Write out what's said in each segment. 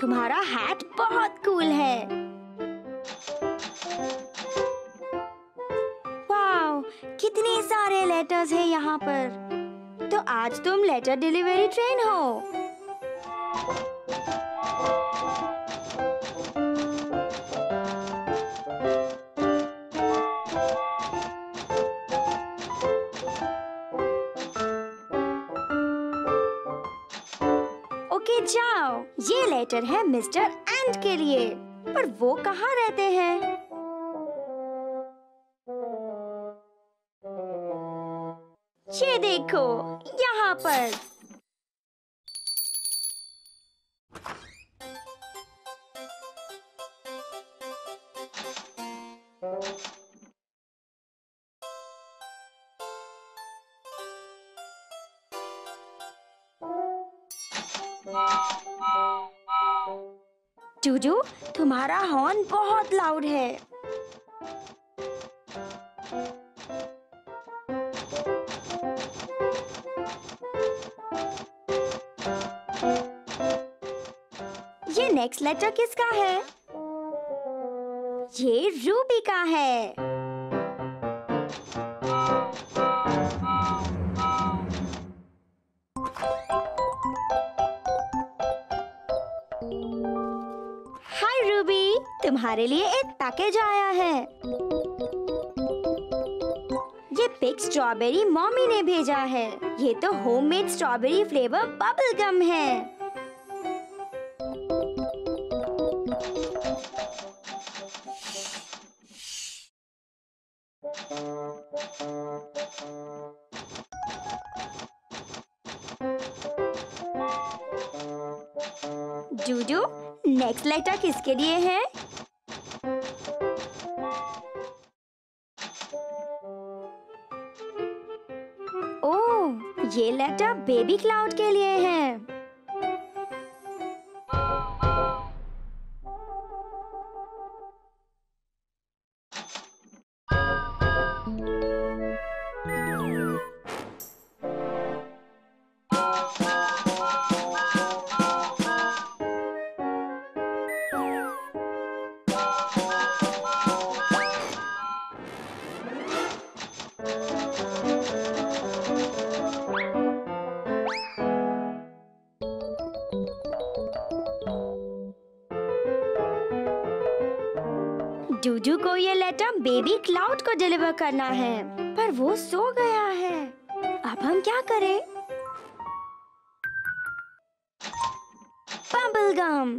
तुम्हारा हैट बहुत कूल है। वाओ, कितने सारे लेटर्स हैं यहाँ पर। तो आज तुम लेटर डिलीवरी ट्रेन हो। जाओ, ये लेटर है मिस्टर एंड के लिए। पर वो कहाँ रहते हैं? ये देखो, यहाँ पर। जूजू, तुम्हारा हॉर्न बहुत लाउड है। ये नेक्स्ट लेटर किसका है? ये रूबी का है। तुम्हारे लिए एक पैकेज आया है। ये पिक स्ट्रॉबेरी मॉमी ने भेजा है। ये तो homemade strawberry flavour bubble gum है। जूजू नेक्स्ट लेटर किसके लिए है? ओ ये लेटर बेबी क्लाउड के लिए है। जूजू को ये लेटर बेबी क्लाउड को डिलीवर करना है। पर वो सो गया है। अब हम क्या करें? बबल गम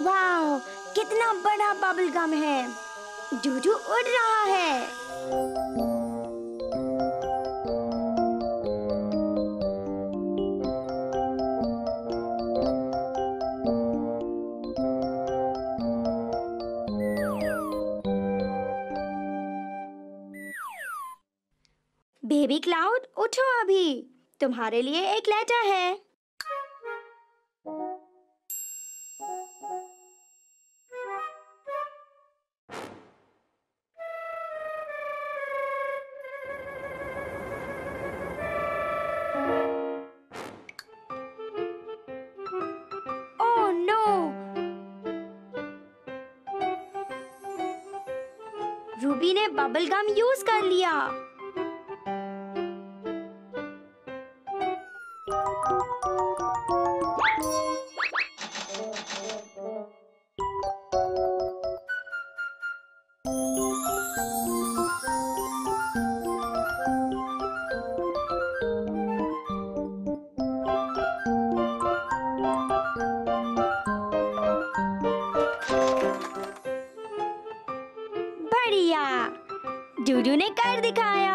वाह कितना बड़ा बबल गम है। जूजू उड़ रहा है। बेबी क्लाउड उठो अभी। तुम्हारे लिए एक लेटर है। रूबी ने बबल गम यूज़ कर लिया। डूडू ने कर दिखाया।